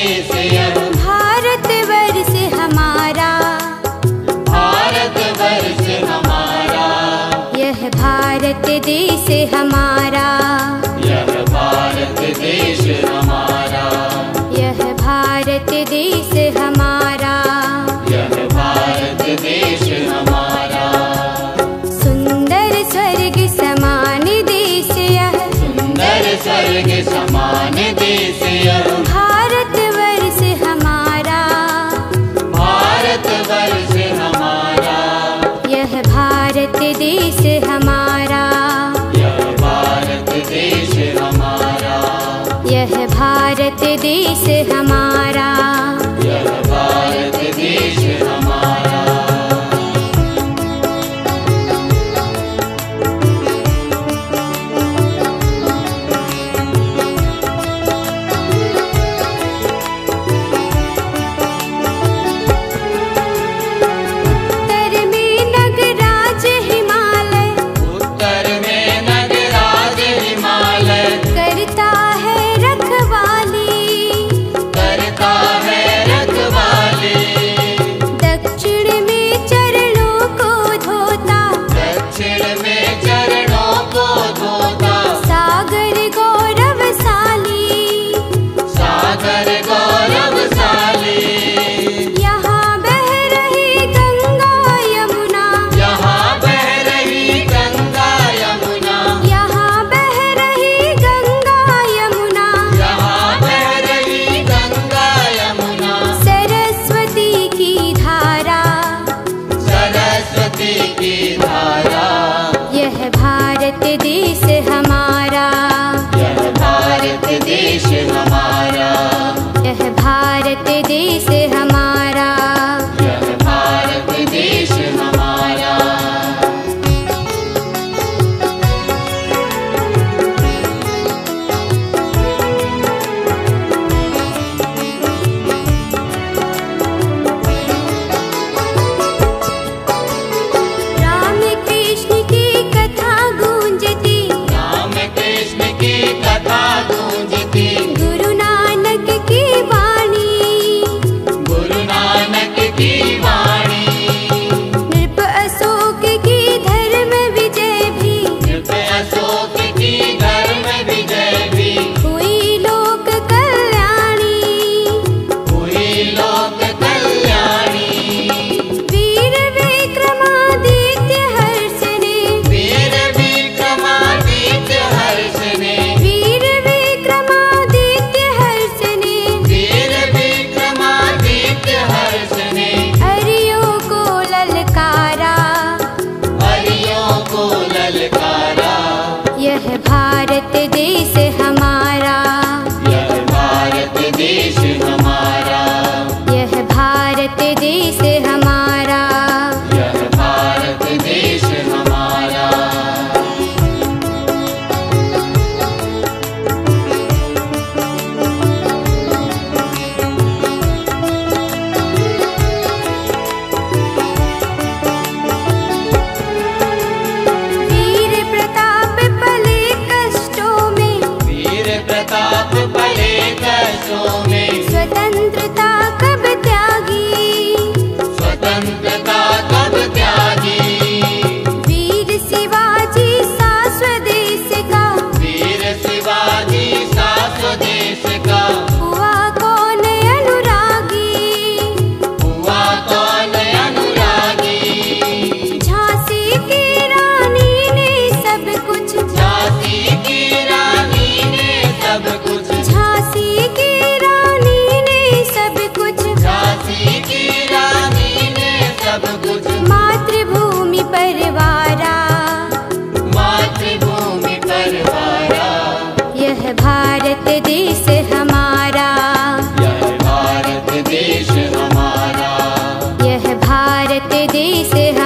देश हमारा। यह भारत देश हमारा। यह भारत देश हमारा। सुंदर स्वर्ग समान देश यह। सुंदर स्वर्ग समान देश भारत देश हमारा देश हमारा। यह भारत देश हमारा। देश है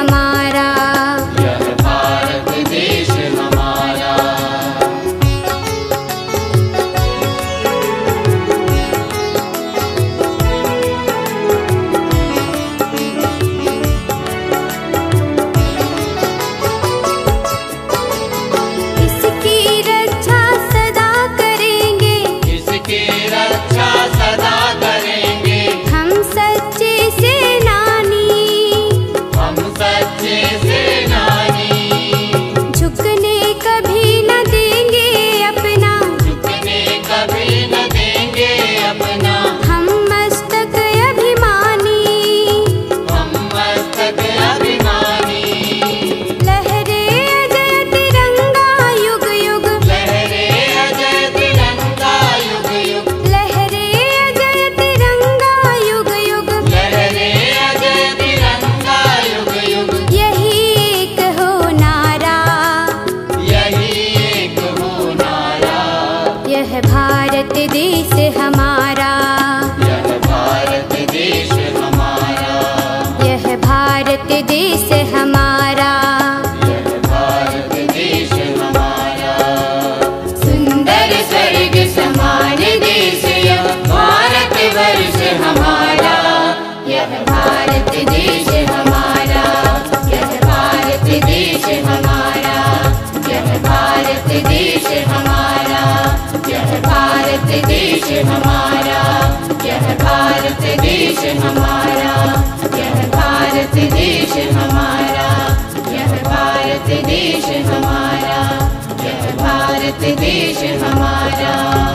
हमारे हमारा यह भारत देश हमारा यह भारत देश हमारा यह भारत देश हमारा।